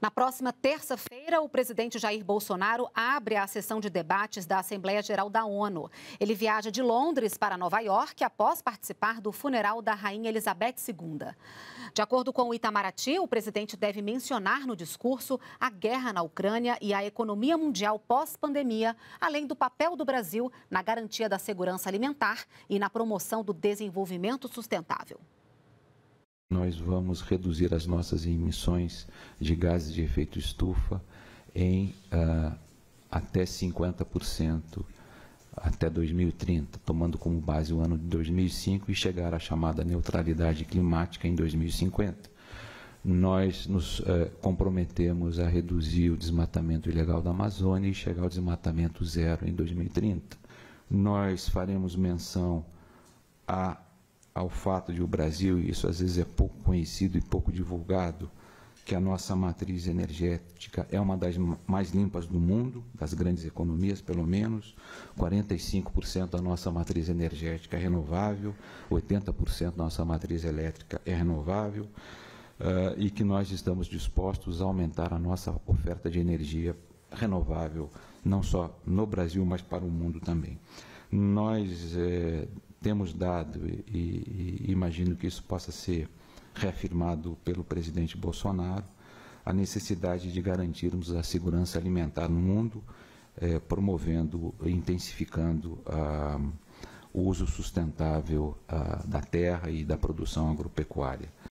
Na próxima terça-feira, o presidente Jair Bolsonaro abre a sessão de debates da Assembleia Geral da ONU. Ele viaja de Londres para Nova York após participar do funeral da Rainha Elizabeth II. De acordo com o Itamaraty, o presidente deve mencionar no discurso a guerra na Ucrânia e a economia mundial pós-pandemia, além do papel do Brasil na garantia da segurança alimentar e na promoção do desenvolvimento sustentável. Nós vamos reduzir as nossas emissões de gases de efeito estufa em uh, até 50% até 2030, tomando como base o ano de 2005 e chegar à chamada neutralidade climática em 2050. Nós nos uh, comprometemos a reduzir o desmatamento ilegal da Amazônia e chegar ao desmatamento zero em 2030. Nós faremos menção a ao fato de o Brasil, e isso às vezes é pouco conhecido e pouco divulgado, que a nossa matriz energética é uma das mais limpas do mundo, das grandes economias, pelo menos. 45% da nossa matriz energética é renovável, 80% da nossa matriz elétrica é renovável, uh, e que nós estamos dispostos a aumentar a nossa oferta de energia renovável, não só no Brasil, mas para o mundo também. Nós eh, temos dado, e, e, imagino que isso possa ser reafirmado pelo presidente Bolsonaro, a necessidade de garantirmos a segurança alimentar no mundo, eh, promovendo e intensificando ah, o uso sustentável ah, da terra e da produção agropecuária.